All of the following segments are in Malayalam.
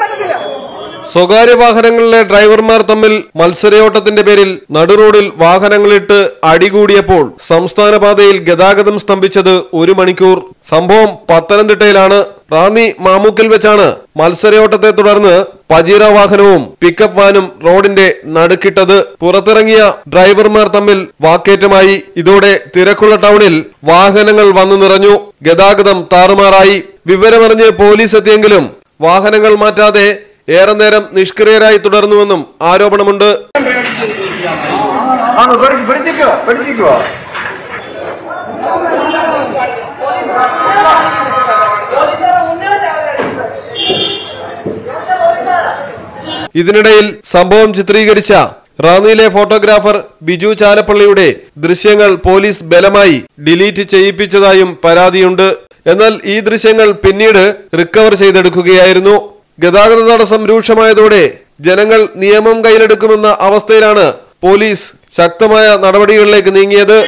പറ്റത്തില്ല സ്വകാര്യ വാഹനങ്ങളിലെ ഡ്രൈവർമാർ തമ്മിൽ മത്സരയോട്ടത്തിന്റെ പേരിൽ നടുറോഡിൽ വാഹനങ്ങളിട്ട് അടികൂടിയപ്പോൾ സംസ്ഥാന പാതയിൽ ഗതാഗതം സ്തംഭിച്ചത് ഒരു മണിക്കൂർ. സംഭവം പത്തനംതിട്ടയിലാണ്. റാന്നി മാമൂക്കിൽ വെച്ചാണ് മത്സരയോട്ടത്തെ തുടർന്ന് പജീറ വാഹനവും പിക്കപ്പ് വാനും റോഡിന്റെ നടുക്കിട്ടത് പുറത്തിറങ്ങിയ ഡ്രൈവർമാർ തമ്മിൽ വാക്കേറ്റമായി. ഇതോടെ തിരക്കുള്ള ടൗണിൽ വാഹനങ്ങൾ വന്നു നിറഞ്ഞു. ഗതാഗതം താറുമാറായി. വിവരമറിഞ്ഞ് പോലീസ് എത്തിയെങ്കിലും വാഹനങ്ങൾ മാറ്റാതെ ഏറെ നേരം നിഷ്ക്രിയരായി തുടർന്നുവെന്നും ആരോപണമുണ്ട്. ഇതിനിടയിൽ സംഭവം ചിത്രീകരിച്ച റാന്നിയിലെ ഫോട്ടോഗ്രാഫർ ബിജു ചാലപ്പള്ളിയുടെ ദൃശ്യങ്ങൾ പോലീസ് ബലമായി ഡിലീറ്റ് ചെയ്യിപ്പിച്ചതായും പരാതിയുണ്ട്. എന്നാൽ ഈ ദൃശ്യങ്ങൾ പിന്നീട് റിക്കവർ ചെയ്തെടുക്കുകയായിരുന്നു. ഗതാഗത തടസ്സം രൂക്ഷമായതോടെ ജനങ്ങൾ നിയമം കയ്യിലെടുക്കുമെന്ന അവസ്ഥയിലാണ് പോലീസ് ശക്തമായ നടപടികളിലേക്ക് നീങ്ങിയത്.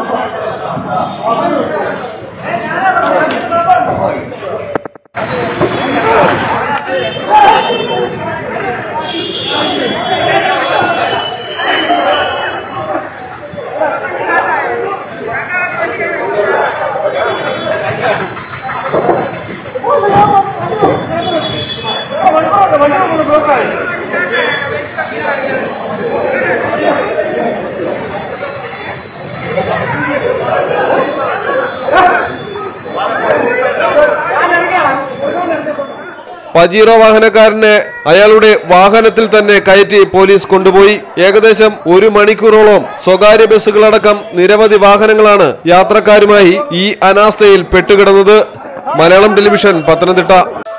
പജീറോ വാഹനക്കാരനെ അയാളുടെ വാഹനത്തിൽ തന്നെ കയറ്റി പോലീസ് കൊണ്ടുപോയി. ഏകദേശം ഒരു മണിക്കൂറോളം സ്വകാര്യ ബസ്സുകളടക്കം നിരവധി വാഹനങ്ങളാണ് യാത്രക്കാരുമായി ഈ അനാസ്ഥയിൽ പെട്ടുകിടന്നത്. Malayalam television Pathanamthitta.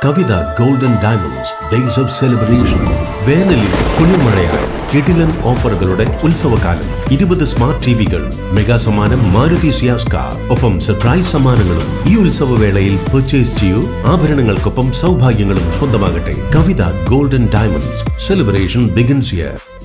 Kavitha golden diamonds days of celebration വേനലിൽ കുളിർമഴയായി കിടിലൻ ഓഫറുകളുടെ ഉത്സവകാലം ഇരുപത് സ്മാർട്ട് ടിവികൾ മെഗാ സമ്മാനം മാരുതി സിയാസ് കാർ ഒപ്പം സർപ്രൈസ് സമ്മാനങ്ങളും ഈ ഉത്സവവേളയിൽ പെർച്ചേസ് ചെയ്യൂ. ആഭരണങ്ങൾക്കൊപ്പം സൗഭാഗ്യങ്ങളും സ്വന്തമാകട്ടെ. Kavitha golden diamonds celebration begins here